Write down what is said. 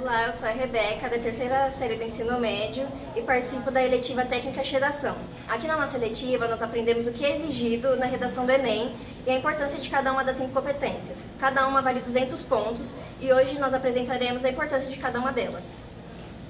Olá, eu sou a Rebeca, da terceira série do ensino médio e participo da eletiva técnica de redação. Aqui na nossa eletiva, nós aprendemos o que é exigido na redação do Enem e a importância de cada uma das cinco competências. Cada uma vale 200 pontos e hoje nós apresentaremos a importância de cada uma delas.